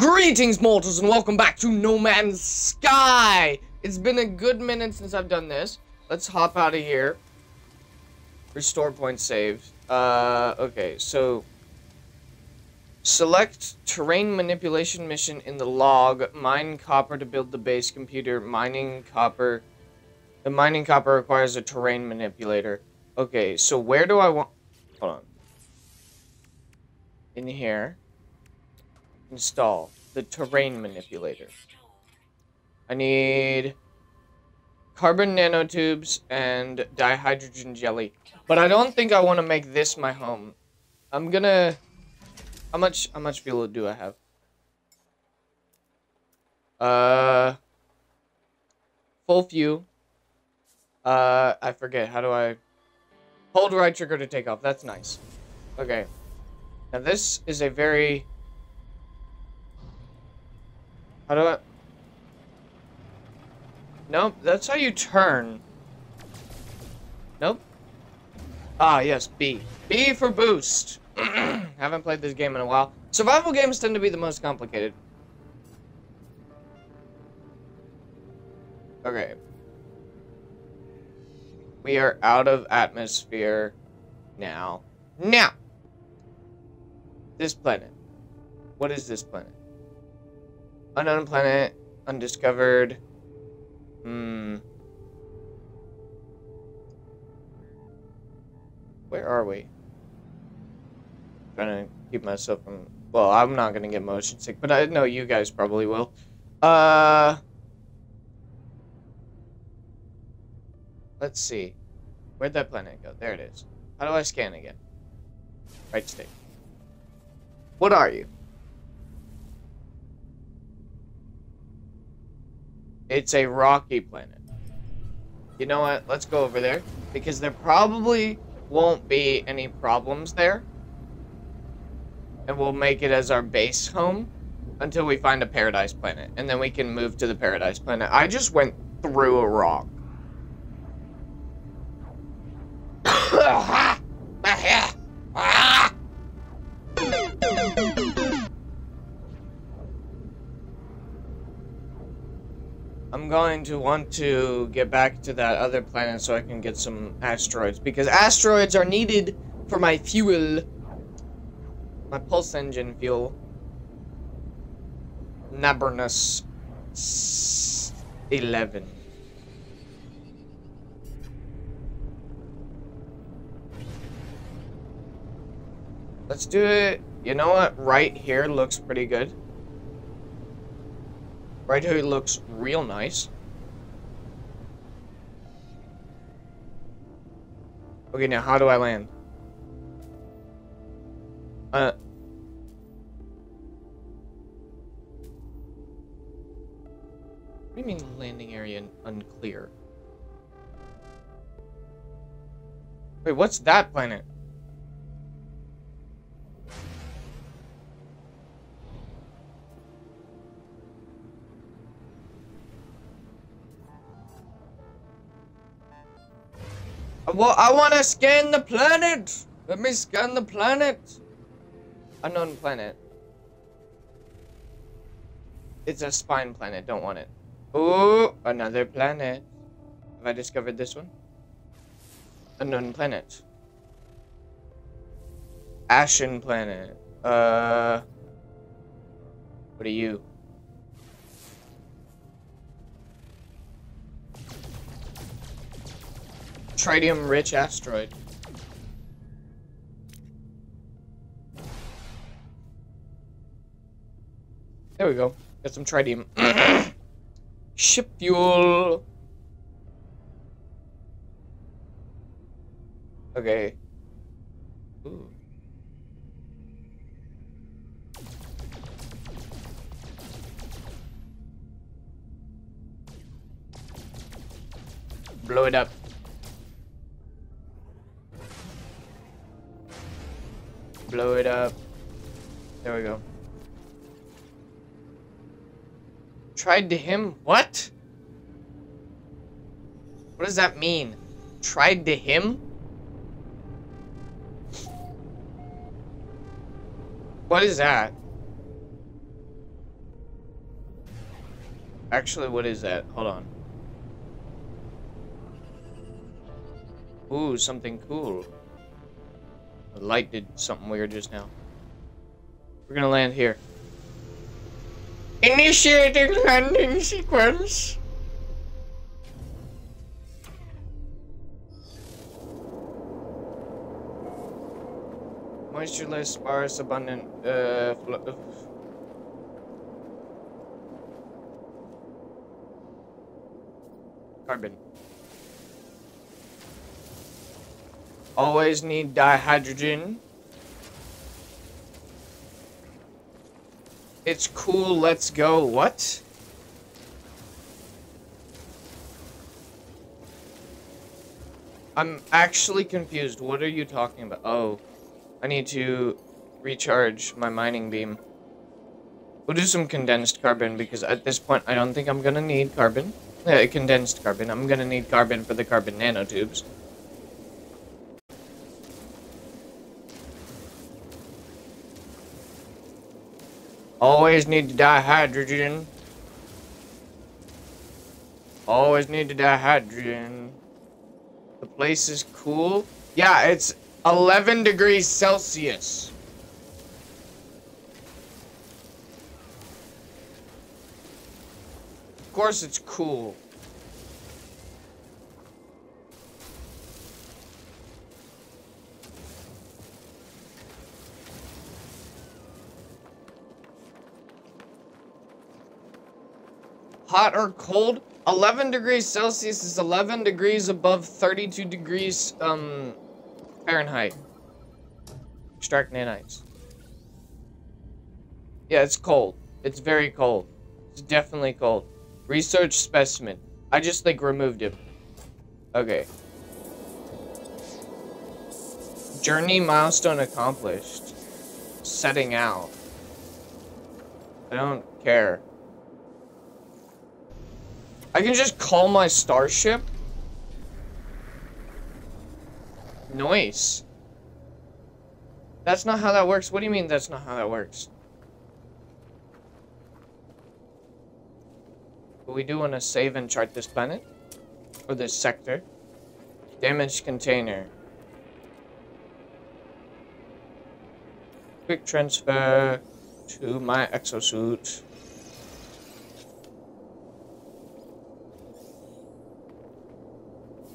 Greetings, mortals, and welcome back to No Man's Sky! It's been a good minute since I've done this. Let's hop out of here. Restore points saved. Uh, okay, so... Select terrain manipulation mission in the log. Mine copper to build the base computer. Mining copper. The mining copper requires a terrain manipulator. Okay, so where do I want... Hold on. In here. Install the terrain manipulator. I need carbon nanotubes and dihydrogen jelly. But I don't think I want to make this my home. I'm gonna... How much, how much fuel do I have? Uh... Full fuel. Uh, I forget. How do I... Hold right trigger to take off. That's nice. Okay. Now this is a very... How do I... Nope, that's how you turn. Nope. Ah, yes, B. B for boost. Haven't played this game in a while. Survival games tend to be the most complicated. Okay. We are out of atmosphere now. Now! This planet. What is this planet? Unknown planet, undiscovered. Hmm. Where are we? trying to keep myself from. Well, I'm not gonna get motion sick, but I know you guys probably will. Uh. Let's see. Where'd that planet go? There it is. How do I scan again? Right stick. What are you? It's a rocky planet. You know what? Let's go over there. Because there probably won't be any problems there. And we'll make it as our base home until we find a paradise planet. And then we can move to the paradise planet. I just went through a rock. Ah! Going to want to get back to that other planet so I can get some asteroids. Because asteroids are needed for my fuel. My pulse engine fuel. Nabernus 11. Let's do it. You know what? Right here looks pretty good. Right here looks real nice. Okay, now how do I land? Uh... What do you mean landing area unclear? Wait, what's that planet? Well, I want to scan the planet. Let me scan the planet. Unknown planet. It's a spine planet. Don't want it. Oh, another planet. Have I discovered this one? Unknown planet. Ashen planet. Uh. What are you? Tritium rich asteroid. There we go. Got some tritium. Ship fuel. Okay. Ooh. Blow it up. Blow it up. There we go. Tried to him? What? What does that mean? Tried to him? What is that? Actually, what is that? Hold on. Ooh, something cool. The light did something weird just now. We're gonna land here. Initiating landing sequence. Moistureless, sparse, abundant, uh, carbon. Always need dihydrogen. It's cool, let's go. What? I'm actually confused. What are you talking about? Oh, I need to recharge my mining beam. We'll do some condensed carbon because at this point I don't think I'm gonna need carbon. Yeah, condensed carbon. I'm gonna need carbon for the carbon nanotubes. Always need to dihydrogen. Always need to dihydrogen. The place is cool. Yeah, it's 11 degrees Celsius. Of course it's cool. Hot or cold. 11 degrees Celsius is 11 degrees above 32 degrees um, Fahrenheit. Extract nanites. Yeah, it's cold. It's very cold. It's definitely cold. Research specimen. I just, like, removed it. Okay. Journey milestone accomplished. Setting out. I don't care. I can just call my starship? Noise. That's not how that works. What do you mean that's not how that works? But we do want to save and chart this planet. Or this sector. Damaged container. Quick transfer to my exosuit.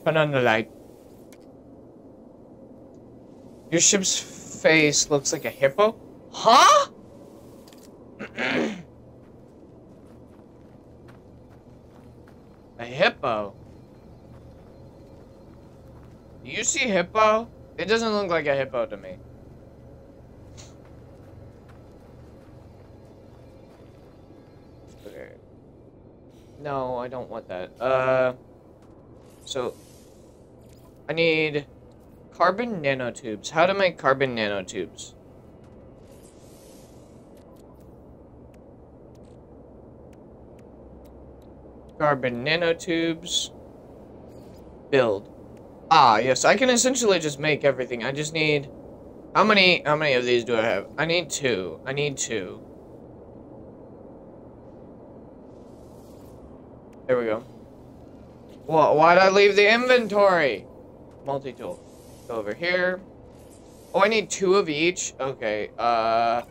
Turn on the light. Your ship's face looks like a hippo? Huh? a hippo? Do you see hippo? It doesn't look like a hippo to me. Okay. No, I don't want that. Uh, so I need carbon nanotubes. How to make carbon nanotubes? Carbon nanotubes. Build. Ah, yes, I can essentially just make everything. I just need... How many, how many of these do I have? I need two. I need two. There we go. Well, why'd I leave the inventory? Multi-tool. Go over here. Oh, I need two of each? Okay, uh...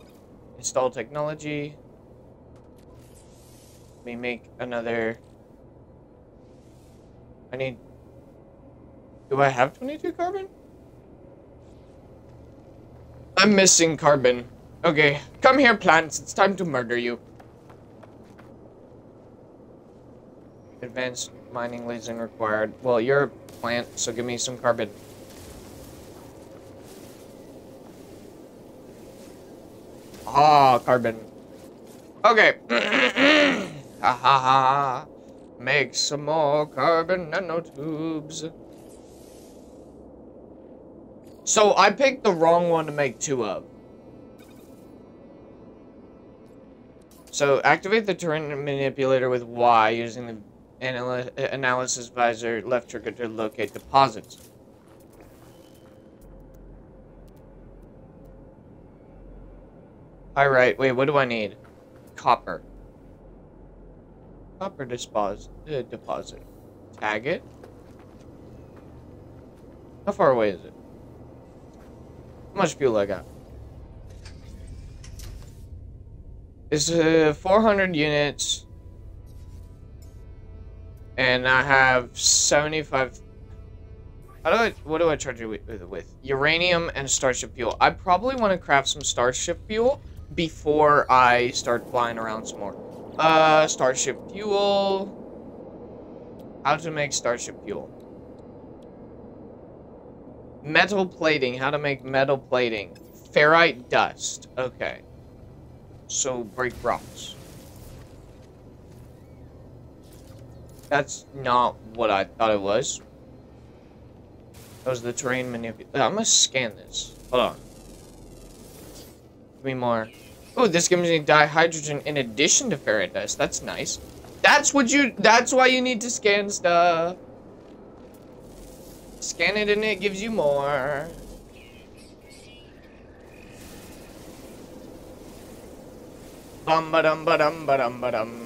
Install technology. Let me make another... I need... Do I have 22 carbon? I'm missing carbon. Okay, come here, plants. It's time to murder you. Advanced mining lasing required. Well, you're a plant, so give me some carbon. Ah, carbon. Okay. ha ha ha. Make some more carbon nanotubes. So I picked the wrong one to make two of. So activate the terrain manipulator with Y using the Anal analysis visor left trigger to locate deposits. Alright, wait, what do I need? Copper. copper deposit. Uh, deposit. Tag it. How far away is it? How much fuel I got? It's uh, 400 units. And I have 75... How do I... What do I charge it with? with? Uranium and starship fuel. I probably want to craft some starship fuel before I start flying around some more. Uh, starship fuel... How to make starship fuel. Metal plating. How to make metal plating. Ferrite dust. Okay. So, break rocks. That's not what I thought it was. That was the terrain manipulation. I'm gonna scan this. Hold on. Give me more. Oh, this gives me dihydrogen in addition to ferrite dust. That's nice. That's what you- that's why you need to scan stuff. Scan it and it gives you more. Bum ba dum ba dum ba dum ba dum.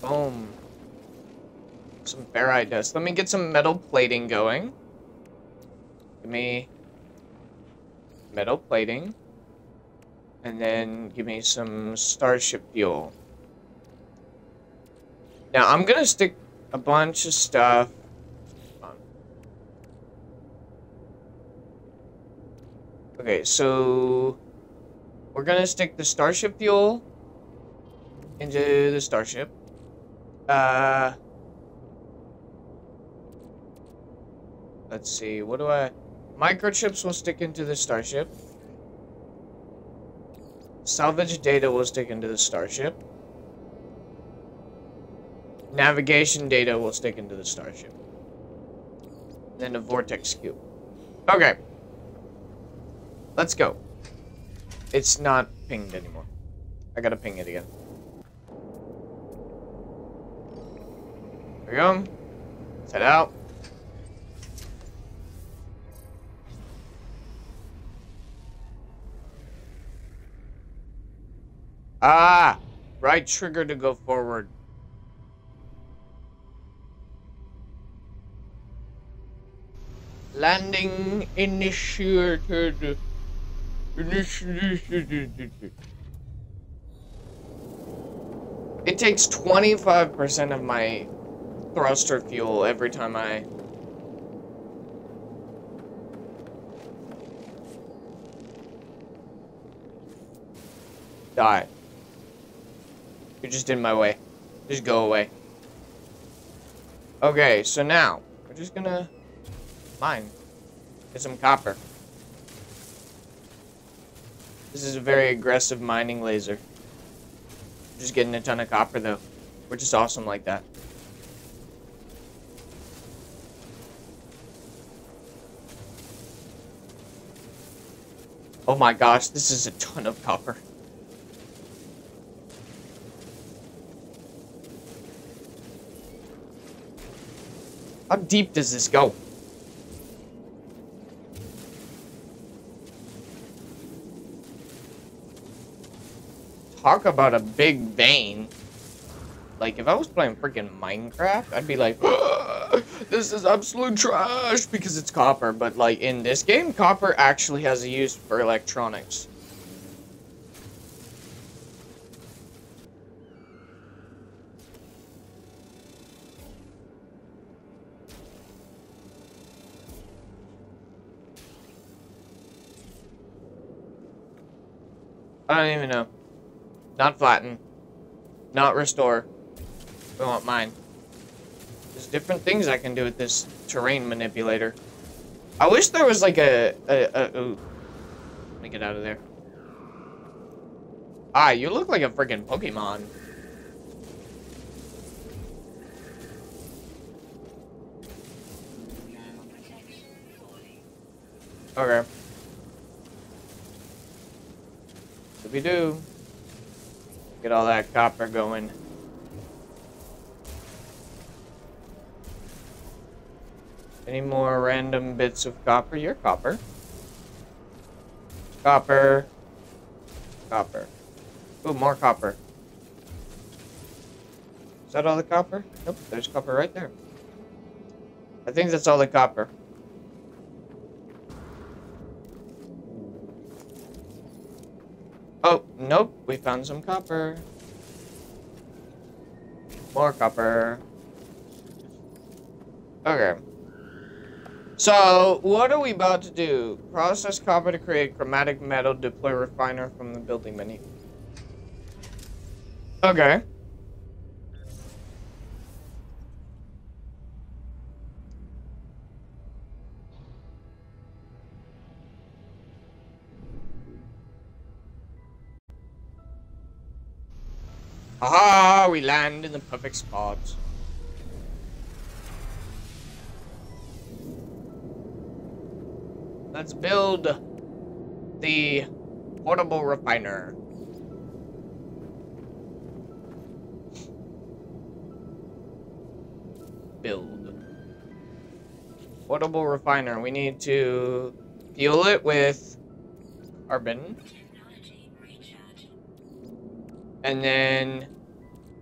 Boom. Some ferrite dust. Let me get some metal plating going. Give me metal plating. And then give me some starship fuel. Now I'm gonna stick a bunch of stuff. Okay, so we're gonna stick the starship fuel into the starship. Uh, let's see, what do I... Microchips will stick into the starship. Salvage data will stick into the starship. Navigation data will stick into the starship. Then the vortex cube. Okay. Let's go. It's not pinged anymore. I gotta ping it again. We go. Let's head out. Ah! Right trigger to go forward. Landing initiated. It takes 25% of my thruster fuel every time I... Die. You're just in my way. Just go away. Okay, so now, we're just gonna mine. Get some copper. This is a very aggressive mining laser. Just getting a ton of copper, though. We're just awesome like that. Oh my gosh, this is a ton of copper. How deep does this go? Talk about a big vein. Like, if I was playing freaking Minecraft, I'd be like, this is absolute trash because it's copper. But, like, in this game, copper actually has a use for electronics. I don't even know. Not flatten. Not restore. We want mine. There's different things I can do with this terrain manipulator. I wish there was like a... a, a ooh. Let me get out of there. Ah, you look like a freaking Pokemon. Okay. If we do, get all that copper going. Any more random bits of copper? Your copper. Copper. Copper. Ooh, more copper. Is that all the copper? Nope, there's copper right there. I think that's all the copper. Oh, nope, we found some copper. More copper. Okay. So, what are we about to do? Process copper to create chromatic metal, deploy refiner from the building menu. Okay. Aha, we land in the perfect spot. Let's build the portable refiner. Build. Portable refiner. We need to fuel it with carbon. And then,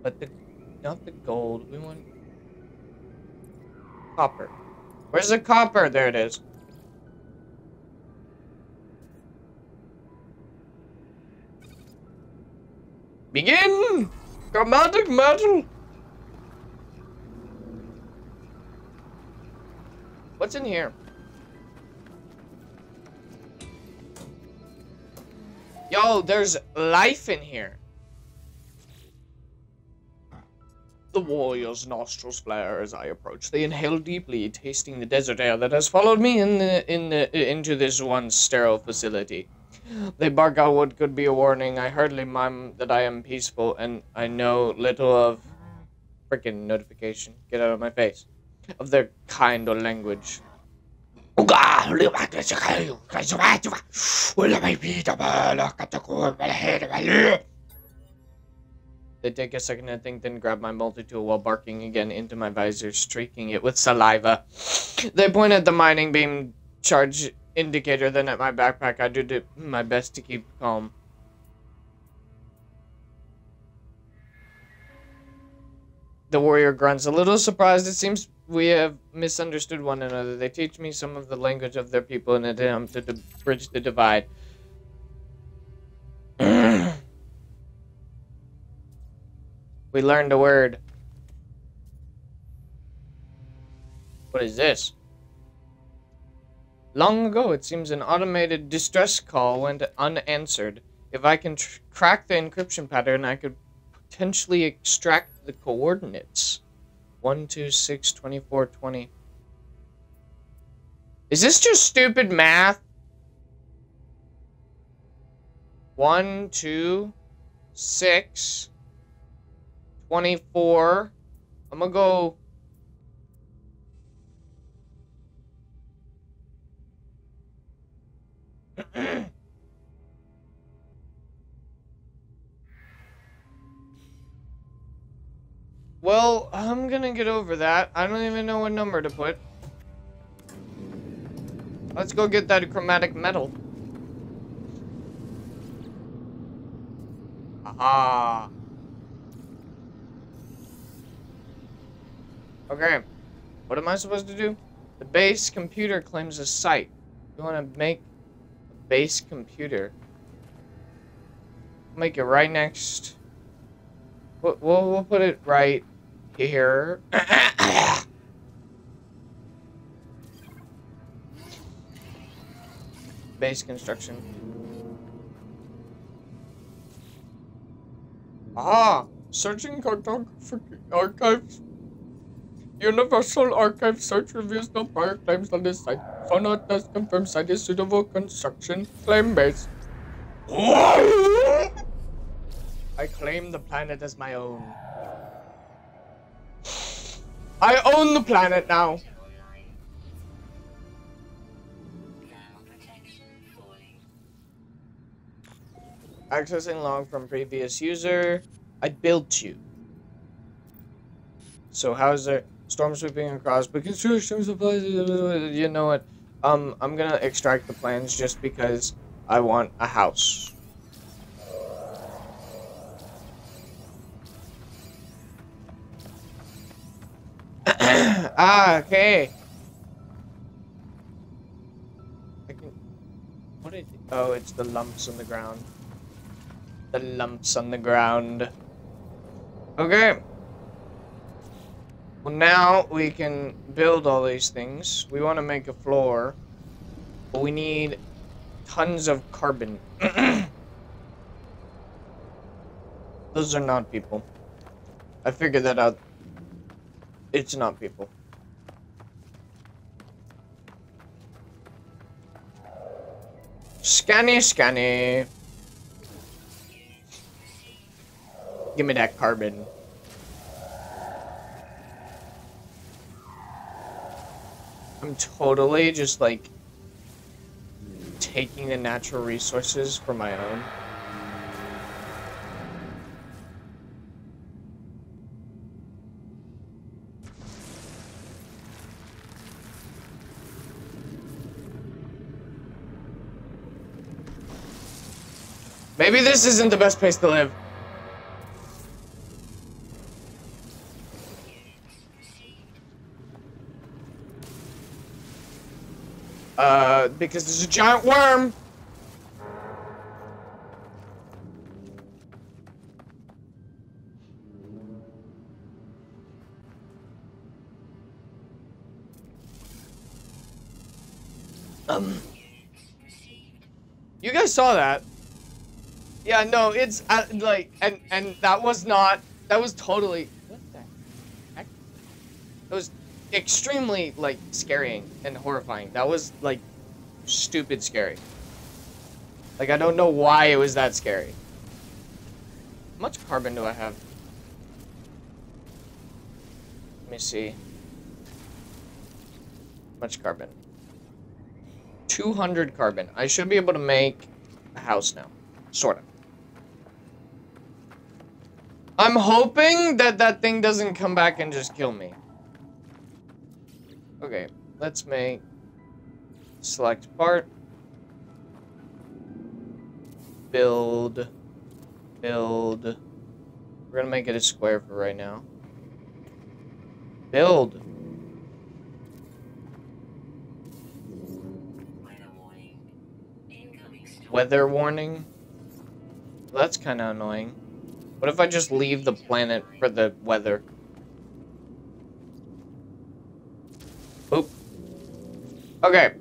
but the, not the gold, we want copper. Where's the copper? There it is. Begin! Chromatic metal! What's in here? Yo, there's life in here. The warrior's nostrils flare as I approach. They inhale deeply, tasting the desert air that has followed me in the, in the, into this once sterile facility. They bark out what could be a warning. I hardly mime that I am peaceful, and I know little of freaking notification. Get out of my face. Of their kind or language. They take a second to think, then grab my multi-tool while barking again into my visor, streaking it with saliva. They point at the mining beam charge indicator, then at my backpack. I do my best to keep calm. The warrior grunts, a little surprised. It seems we have misunderstood one another. They teach me some of the language of their people in an attempt to bridge the divide. We learned a word. What is this? Long ago, it seems an automated distress call went unanswered. If I can crack the encryption pattern, I could potentially extract the coordinates. 1, 2, 6, 24, 20. Is this just stupid math? 1, 2, 6, 24. I'm gonna go... well, I'm gonna get over that. I don't even know what number to put. Let's go get that chromatic metal. Aha. Okay. What am I supposed to do? The base computer claims a site. You want to make base computer. Make it right next. We'll, we'll, put it right here. base construction. Ah! Searching cartographic archives Universal Archive search reveals no prior claims on this site. Sonar test confirms site is suitable construction claim base. I claim the planet as my own. I own the planet now. Accessing log from previous user. I built you. So how's it? Storm sweeping across, but construction supplies, you know what? Um, I'm gonna extract the plans just because I want a house. Ah, okay. Can... What is it? Oh, it's the lumps on the ground. The lumps on the ground. Okay. Well, now we can build all these things. We want to make a floor. But we need tons of carbon. Those are not people. I figured that out. It's not people. Scanny, scanny. Give me that carbon. I'm totally just like taking the natural resources for my own. Maybe this isn't the best place to live. Uh, because there's a giant worm. Um. You guys saw that. Yeah, no, it's uh, like, and and that was not. That was totally. What the heck? It was extremely like scaring and horrifying. That was like stupid scary. Like I don't know why it was that scary. How much carbon do I have? Let me see. How Much carbon. 200 carbon. I should be able to make a house now. Sort of. I'm hoping that that thing doesn't come back and just kill me. Okay, let's make select part. Build. Build. We're gonna make it a square for right now. Build. Weather warning? Well, that's kind of annoying. What if I just leave the planet for the weather? Oop. Okay.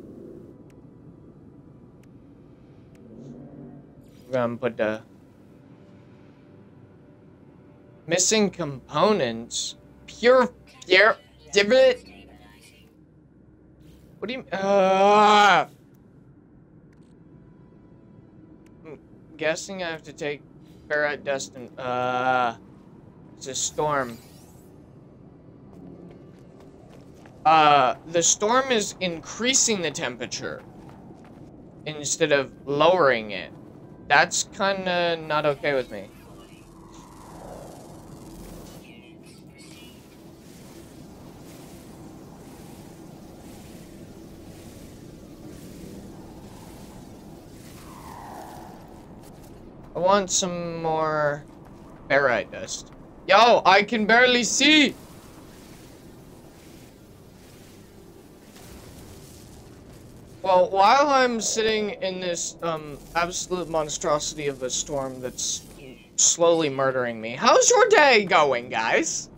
Gonna put the missing components. Pure, pure, divot. What do you? Uh, I'm guessing I have to take Ferrite dust and, uh, it's a storm. Uh, the storm is increasing the temperature instead of lowering it. That's kinda not okay with me. I want some more ferrite dust. Yo, I can barely see! Well, while I'm sitting in this um, absolute monstrosity of a storm that's slowly murdering me, how's your day going, guys?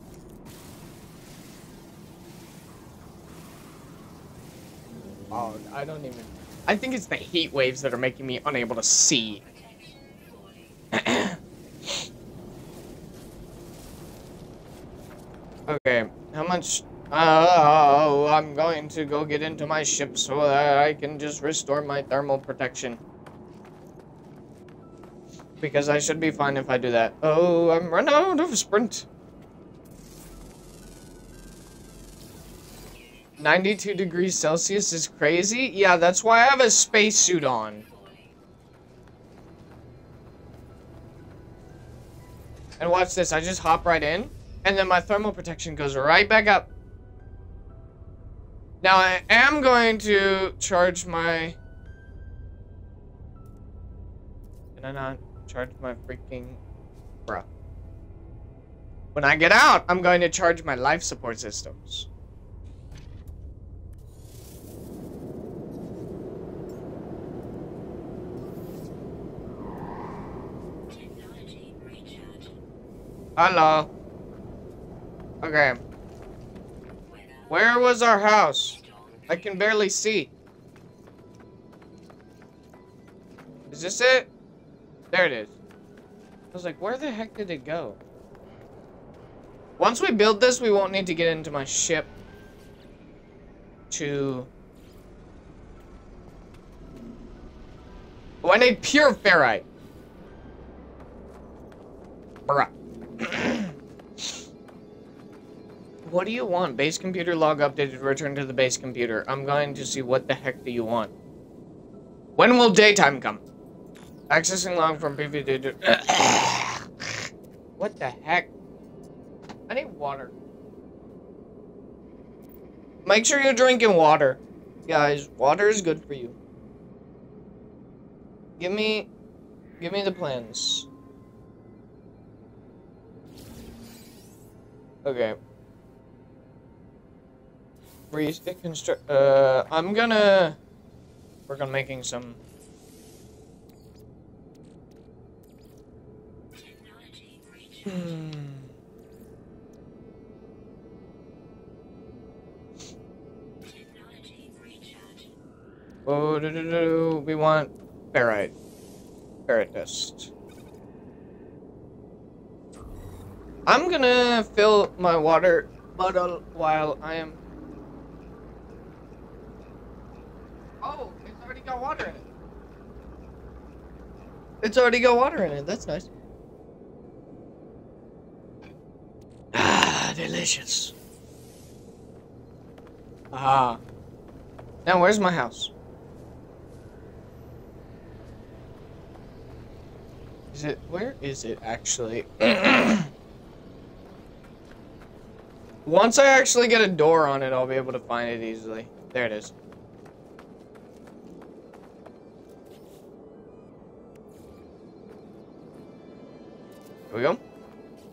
Oh, I don't even... I think it's the heat waves that are making me unable to see. okay, how much... Oh, I'm going to go get into my ship so that I can just restore my thermal protection. Because I should be fine if I do that. Oh, I'm running out of sprint. 92 degrees Celsius is crazy? Yeah, that's why I have a spacesuit on. And watch this, I just hop right in, and then my thermal protection goes right back up. Now I am going to charge my... Can I not charge my freaking... Bruh. When I get out, I'm going to charge my life support systems. Hello. Okay. Where was our house? I can barely see. Is this it? There it is. I was like, where the heck did it go? Once we build this, we won't need to get into my ship to... Oh, I need pure ferrite. Bruh. What do you want? Base computer log updated. Return to the base computer. I'm going to see what the heck do you want. When will daytime come? Accessing log from previous What the heck? I need water. Make sure you're drinking water. Guys, water is good for you. Give me... Give me the plans. Okay. Reconstruct. Uh, I'm gonna work on making some. Hmm. Oh, do, do, do. we want ferrite. Ferrite dust. I'm gonna fill my water bottle while I am... Oh, it's already got water in it. It's already got water in it. That's nice. Ah, delicious. Ah. Now, where's my house? Is it, where is it actually? Once I actually get a door on it, I'll be able to find it easily. There it is.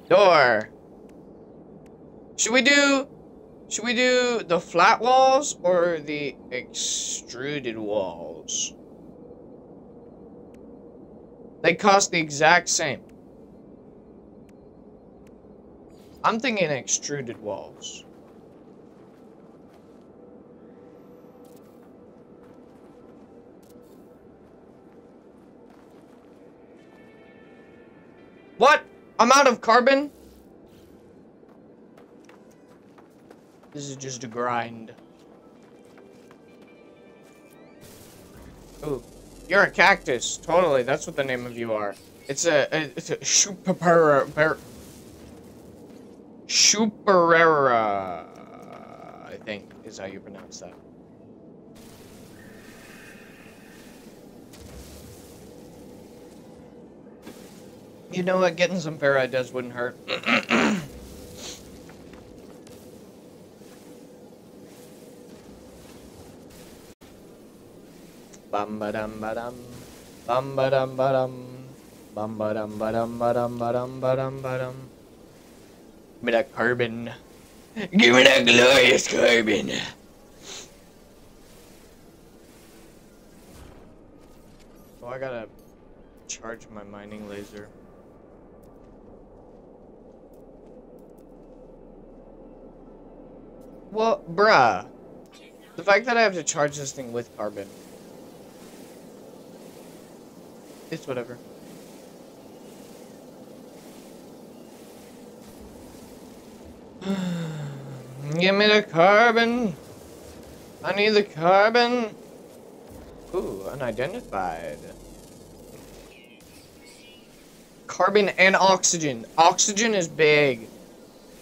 Door. Should we do... Should we do the flat walls or the extruded walls? They cost the exact same. I'm thinking extruded walls. What? I'm out of carbon? This is just a grind. Ooh. You're a cactus. Totally. That's what the name of you are. It's a, a it's a super Chuparera, I think, is how you pronounce that. You know what? Getting some ferrite dust wouldn't hurt. Bum ba dum ba dum. Bum ba dum ba dum. Bum ba dum ba dum ba dum ba dum ba dum ba dum. Give me that carbon. Give me that glorious carbon. Oh, I gotta charge my mining laser. Well, bruh. The fact that I have to charge this thing with carbon. It's whatever. Give me the carbon. I need the carbon. Ooh, unidentified. Carbon and oxygen. Oxygen is big.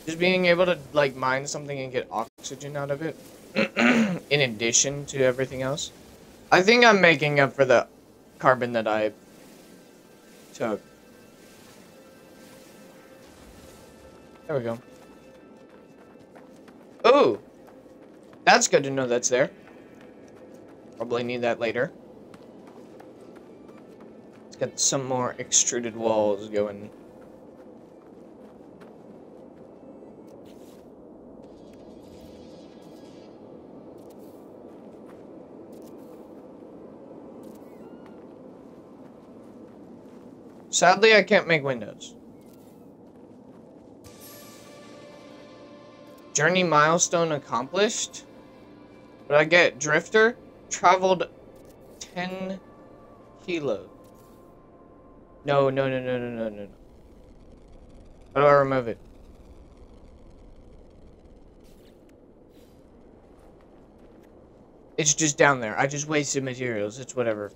Just being able to, like, mine something and get oxygen out of it. in addition to everything else. I think I'm making up for the carbon that I took. There we go. Oh! That's good to know that's there. Probably need that later. Let's get some more extruded walls going. Sadly, I can't make windows. Journey milestone accomplished. But I get Drifter traveled 10 kilos. No, no, no, no, no, no, no. How do I remove it? It's just down there. I just wasted materials. It's whatever.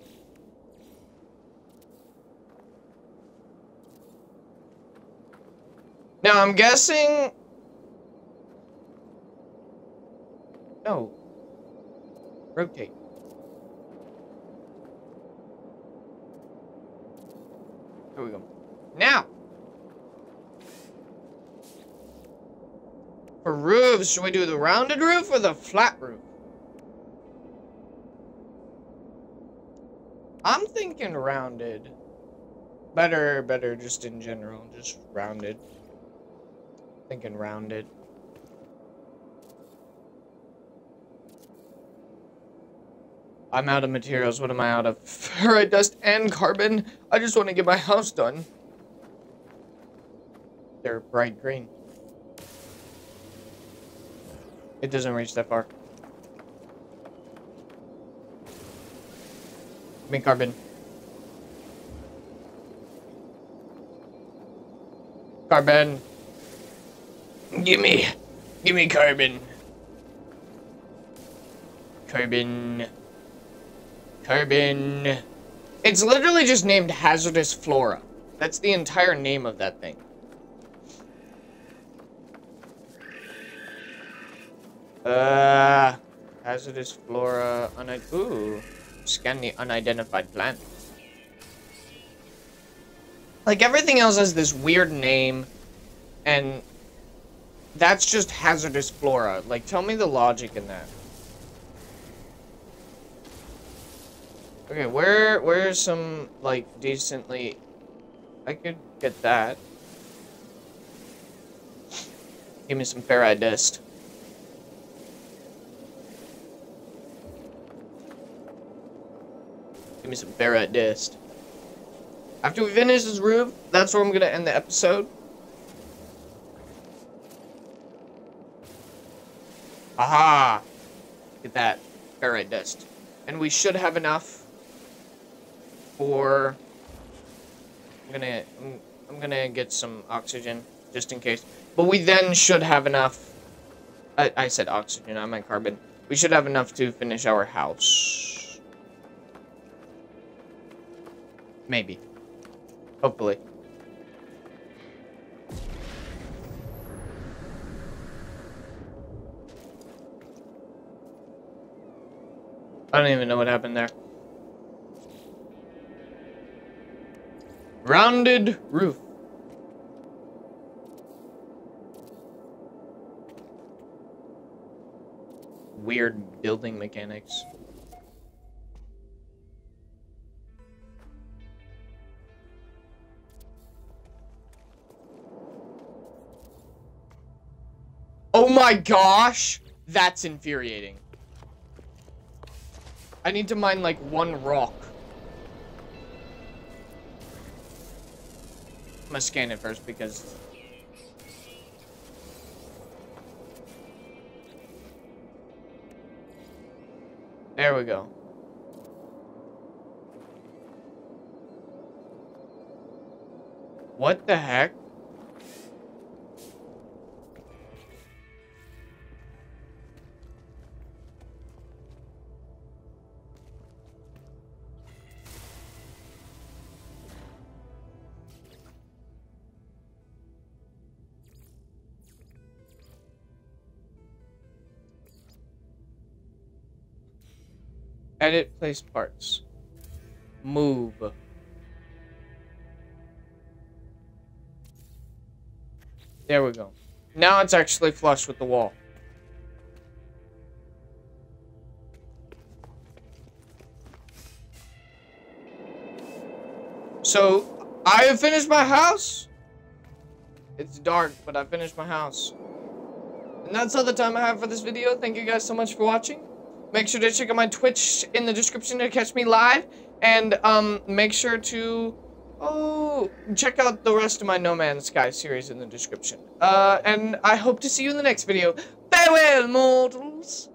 Now, I'm guessing... No. Rotate. Here we go. Now! For roofs, should we do the rounded roof or the flat roof? I'm thinking rounded. Better, better just in general, just rounded. Thinking rounded. I'm out of materials. What am I out of? Ferrite dust and carbon. I just want to get my house done. They're bright green. It doesn't reach that far. Give me carbon. Carbon. Gimme. Gimme carbon. Carbon. Carbon. It's literally just named hazardous flora. That's the entire name of that thing. Uh, hazardous flora. Ooh, scan the unidentified plant. Like everything else has this weird name, and that's just hazardous flora. Like, tell me the logic in that. Okay, where where's some like decently I could get that. Give me some ferrite dust. Give me some ferrite dust. After we finish this roof, that's where I'm gonna end the episode. Aha! Get that ferrite dust. And we should have enough for... I'm gonna... I'm, I'm gonna get some oxygen, just in case. But we then should have enough... I, I said oxygen, I meant carbon. We should have enough to finish our house. Maybe. Hopefully. I don't even know what happened there. Rounded roof. Weird building mechanics. Oh my gosh! That's infuriating. I need to mine like one rock. I'm gonna scan it first because... There we go. What the heck? Edit place parts. Move. There we go. Now it's actually flush with the wall. So, I have finished my house. It's dark, but I finished my house. And that's all the time I have for this video. Thank you guys so much for watching. Make sure to check out my Twitch in the description to catch me live. And um, make sure to Oh, check out the rest of my No Man's Sky series in the description. Uh, and I hope to see you in the next video. Farewell, mortals!